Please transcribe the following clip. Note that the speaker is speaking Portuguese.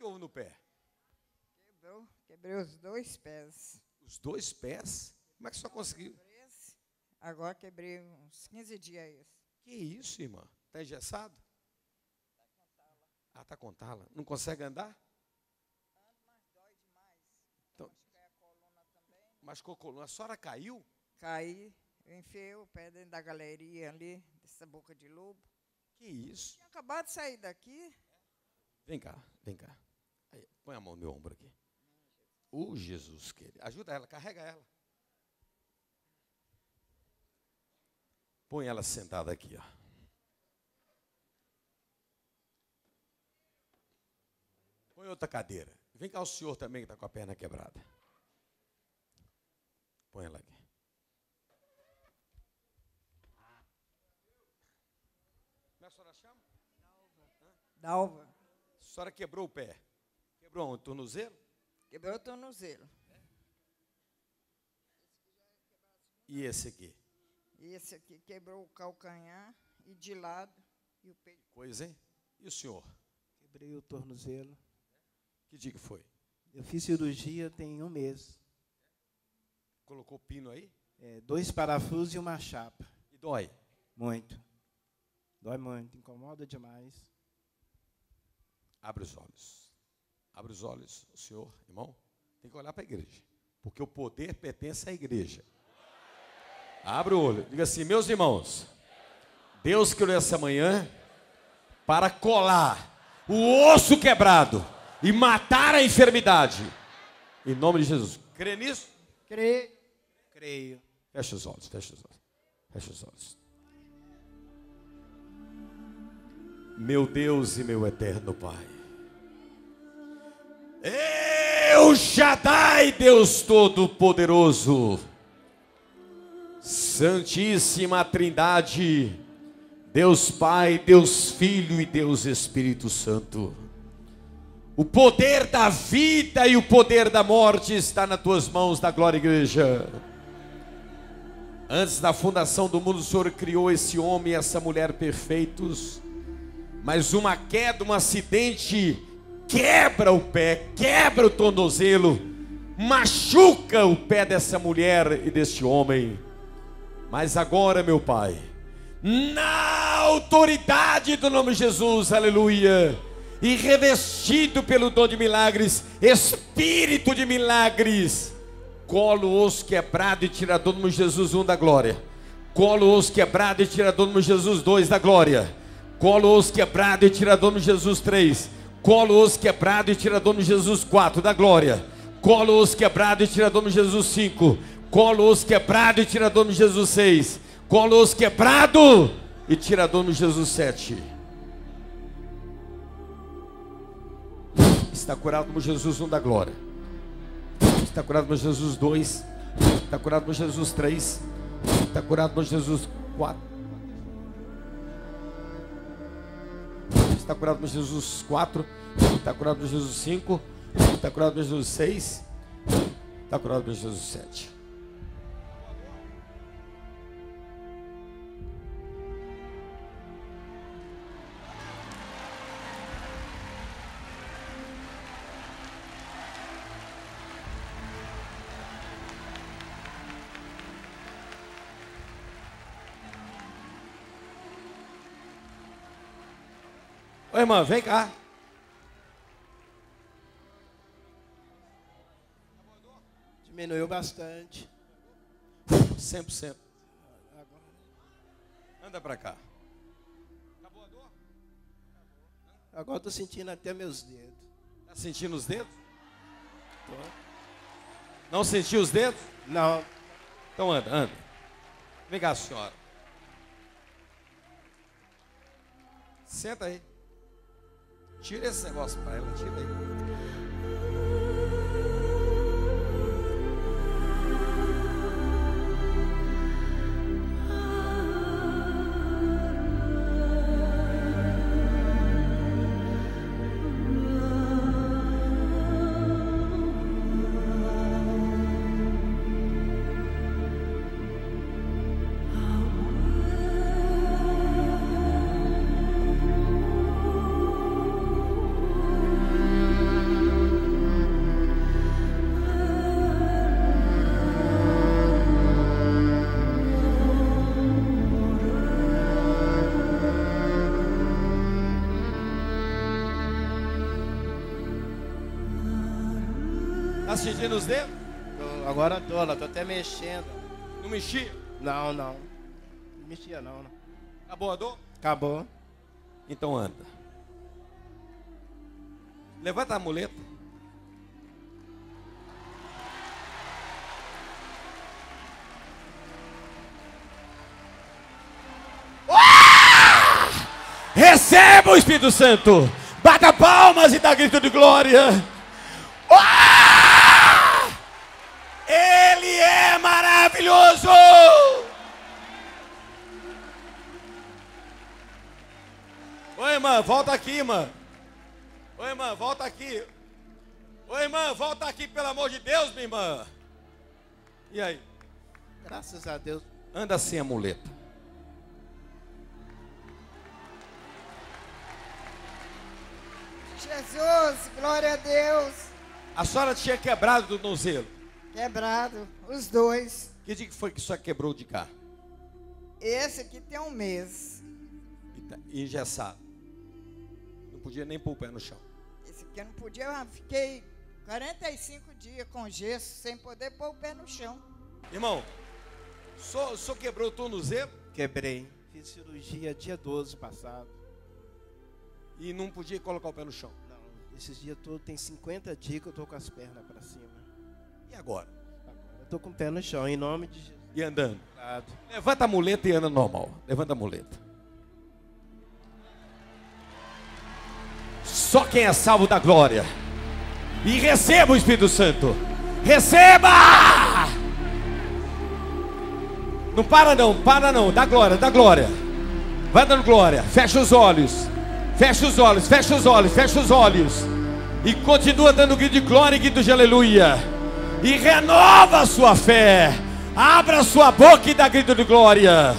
que houve no pé? Quebrou, quebrei os dois pés. Os dois pés? Como é que você conseguiu? Agora quebrei uns 15 dias. Que isso, irmã? Está engessado? Ah, está com tala. Não consegue andar? Dói demais. Então- Machuquei a coluna também. Machucou a coluna. A senhora caiu? Caí, eu enfiei o pé dentro da galeria ali, dessa boca de lobo. Que isso? Tinha acabado de sair daqui. Vem cá, vem cá. Aí, põe a mão no meu ombro aqui. O Jesus querido. Ajuda ela, carrega ela. Põe ela sentada aqui, ó. Põe outra cadeira. Vem cá o senhor também que está com a perna quebrada. Põe ela aqui. Como é que a senhora chama? Dalva. A senhora quebrou o pé. Quebrou onde? Tornozelo? Quebrou o tornozelo. E esse aqui? E esse aqui quebrou o calcanhar e de lado e o peito. Coisa, hein? E o senhor? Quebrei o tornozelo. Que dia que foi? Eu fiz cirurgia tem um mês. Colocou pino aí? É, dois parafusos e uma chapa. E dói? Muito. Dói muito, incomoda demais. Abre os olhos. Abre os olhos, o senhor, irmão. Tem que olhar para a igreja. Porque o poder pertence à igreja. Abre o olho. Diga assim, meus irmãos. Deus criou essa manhã para colar o osso quebrado e matar a enfermidade. Em nome de Jesus. Crê nisso? Creio. Creio. Fecha os olhos, fecha os olhos. Fecha os olhos. Meu Deus e meu eterno Pai. Eu Shaddai, Deus Todo-Poderoso. Santíssima Trindade. Deus Pai, Deus Filho e Deus Espírito Santo. O poder da vida e o poder da morte está nas tuas mãos, da glória igreja. Antes da fundação do mundo, o Senhor criou esse homem e essa mulher perfeitos. Mas uma queda, um acidente, quebra o pé, quebra o tornozelo, machuca o pé dessa mulher e deste homem. Mas agora, meu Pai, na autoridade do nome de Jesus, aleluia, e revestido pelo dom de milagres, espírito de milagres, colo osso quebrado e tirador no Jesus um da glória, colo os quebrado e tirador no Jesus dois da glória, colo os quebrado e tirador no Jesus três. Colo-os quebrado e tirador no Jesus 4, da glória. Colo-os quebrado e tirador no Jesus 5. Colo-os quebrado e tirador no Jesus 6. Colo-os quebrado e tirador no Jesus 7. Está curado no Jesus 1 da glória. Está curado no Jesus 2. Está curado no Jesus 3. Está curado no Jesus 4. Está curado no Jesus 4. Está curado no Jesus 5. Está curado no Jesus 6. Está curado no Jesus 7. Ô irmã, vem cá. Diminuiu bastante. 100%. Anda pra cá. Agora estou sentindo até meus dedos. Tá sentindo os dedos? Não sentiu os dedos? Não, Então anda, anda. Vem cá, senhora. Senta aí. Tira esse negócio pra ela, tira aí. Tá sentindo os dedos? Tô- agora tô, ela tô até mexendo. Não mexia? Não, não. Não mexia não, não. Acabou a dor? Acabou. Então anda. Levanta a muleta. Ah! Receba o Espírito Santo. Bata palmas e dá grito de glória. Irmã, volta aqui, irmã. Oi, irmã, volta aqui. Oi, irmã, volta aqui, pelo amor de Deus, minha irmã. E aí? Graças a Deus. Anda sem a muleta. Jesus, glória a Deus. A senhora tinha quebrado do tornozelo. Quebrado, os dois. Que dia que foi que a senhora quebrou de cá? Esse aqui tem um mês. E tá Engessado. Não podia nem pôr o pé no chão. Esse aqui eu não podia, eu fiquei 45 dias com gesso, sem poder pôr o pé no chão. Irmão, só, só quebrou o tornozelo Quebrei. Fiz cirurgia dia 12 passado. e não podia colocar o pé no chão. Não, esses dias todos tem 50 dias que eu tô com as pernas para cima. E agora? Agora eu tô com o pé no chão, em nome de Jesus. E andando. Obrigado. Levanta a muleta e anda normal. Levanta a muleta. Só quem é salvo da glória. E receba o Espírito Santo. Receba! Não para não, para não. Dá glória, dá glória. Vai dando glória. Fecha os olhos. Fecha os olhos, fecha os olhos, fecha os olhos. E continua dando grito de glória e grito de aleluia. E renova a sua fé. Abra sua boca e dá grito de glória.